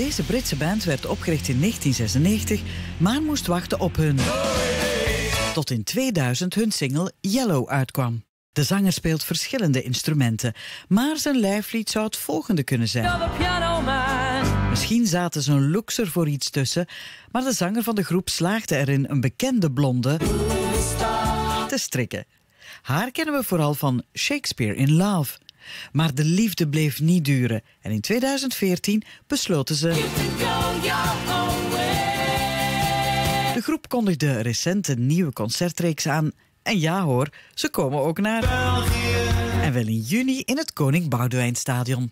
Deze Britse band werd opgericht in 1996, maar moest wachten op hun... Tot in 2000 hun single Yellow uitkwam. De zanger speelt verschillende instrumenten, maar zijn lijflied zou het volgende kunnen zijn. Misschien zaten zijn looks er voor iets tussen, maar de zanger van de groep slaagde erin een bekende blonde te strikken. Haar kennen we vooral van Shakespeare in Love. Maar de liefde bleef niet duren en in 2014 besloten ze. De groep kondigde recent een nieuwe concertreeks aan. En ja hoor, ze komen ook naar. België. En wel in juni in het Koning Boudewijnstadion.